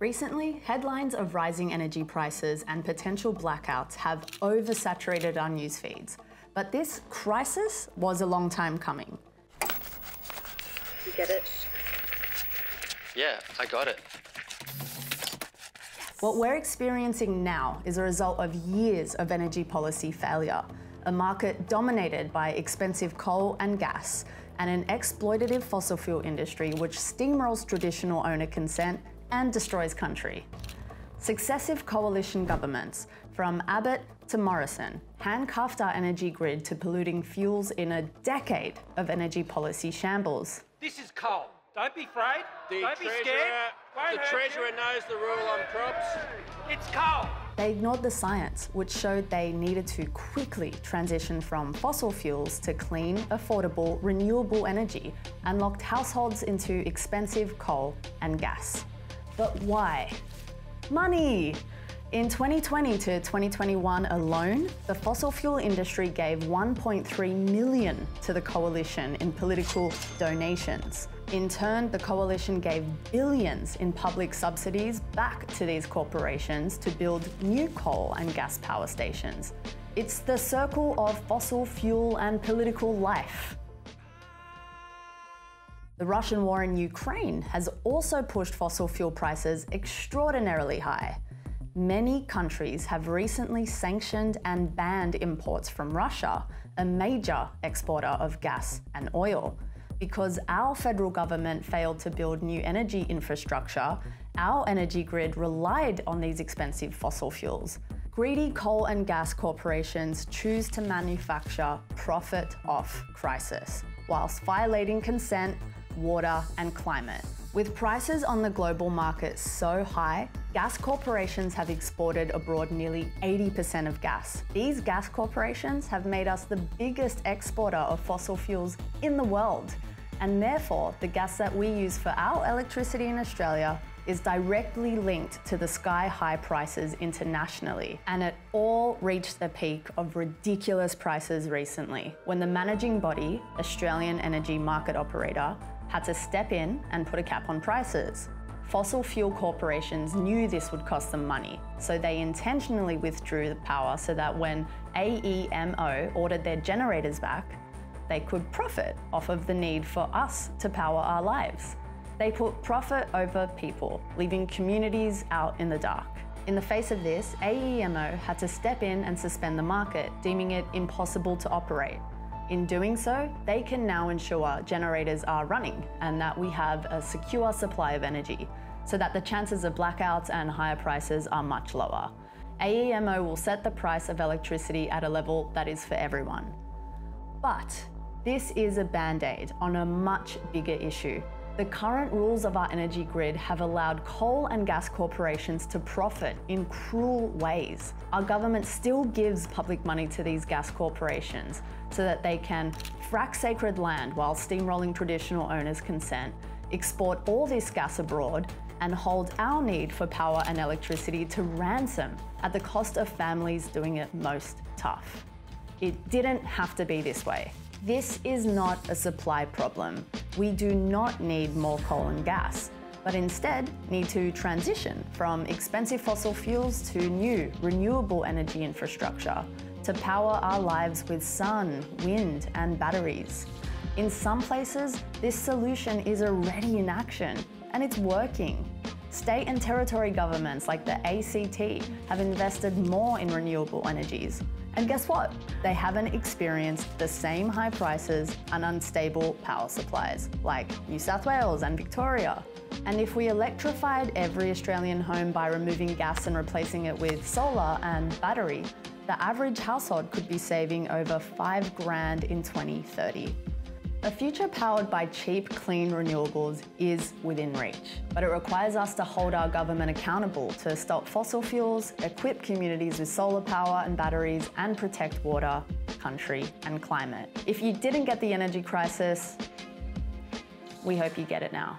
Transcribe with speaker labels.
Speaker 1: Recently, headlines of rising energy prices and potential blackouts have oversaturated our news feeds. But this crisis was a long time coming.
Speaker 2: You get it?
Speaker 3: Yeah, I got it.
Speaker 1: What we're experiencing now is a result of years of energy policy failure, a market dominated by expensive coal and gas, and an exploitative fossil fuel industry which steamrolls traditional owner consent and destroys country. Successive coalition governments, from Abbott to Morrison, handcuffed our energy grid to polluting fuels in a decade of energy policy shambles.
Speaker 4: This is coal. Don't be afraid.
Speaker 5: The
Speaker 4: Don't be scared. Won't
Speaker 5: the treasurer
Speaker 4: you.
Speaker 5: knows the rule on crops.
Speaker 4: It's coal.
Speaker 1: They ignored the science, which showed they needed to quickly transition from fossil fuels to clean, affordable, renewable energy and locked households into expensive coal and gas. But why? Money! In 2020 to 2021 alone, the fossil fuel industry gave 1.3 million to the coalition in political donations. In turn, the coalition gave billions in public subsidies back to these corporations to build new coal and gas power stations. It's the circle of fossil fuel and political life. The Russian war in Ukraine has also pushed fossil fuel prices extraordinarily high. Many countries have recently sanctioned and banned imports from Russia, a major exporter of gas and oil. Because our federal government failed to build new energy infrastructure, our energy grid relied on these expensive fossil fuels. Greedy coal and gas corporations choose to manufacture profit off crisis, whilst violating consent, water, and climate. With prices on the global market so high, gas corporations have exported abroad nearly 80% of gas. These gas corporations have made us the biggest exporter of fossil fuels in the world. And therefore, the gas that we use for our electricity in Australia is directly linked to the sky high prices internationally. And it all reached a peak of ridiculous prices recently when the managing body, Australian Energy Market Operator, had to step in and put a cap on prices. Fossil fuel corporations knew this would cost them money, so they intentionally withdrew the power so that when AEMO ordered their generators back, they could profit off of the need for us to power our lives. They put profit over people, leaving communities out in the dark. In the face of this, AEMO had to step in and suspend the market, deeming it impossible to operate. In doing so, they can now ensure generators are running and that we have a secure supply of energy, so that the chances of blackouts and higher prices are much lower. AEMO will set the price of electricity at a level that is for everyone. But this is a band aid on a much bigger issue. The current rules of our energy grid have allowed coal and gas corporations to profit in cruel ways. Our government still gives public money to these gas corporations so that they can frack sacred land while steamrolling traditional owners' consent, export all this gas abroad, and hold our need for power and electricity to ransom at the cost of families doing it most tough. It didn't have to be this way. This is not a supply problem. We do not need more coal and gas, but instead need to transition from expensive fossil fuels to new renewable energy infrastructure to power our lives with sun, wind, and batteries. In some places, this solution is already in action and it's working. State and territory governments like the ACT have invested more in renewable energies. And guess what? They haven't experienced the same high prices and unstable power supplies like New South Wales and Victoria. And if we electrified every Australian home by removing gas and replacing it with solar and battery, the average household could be saving over five grand in 2030. A future powered by cheap, clean renewables is within reach, but it requires us to hold our government accountable to stop fossil fuels, equip communities with solar power and batteries, and protect water, country, and climate. If you didn't get the energy crisis, we hope you get it now.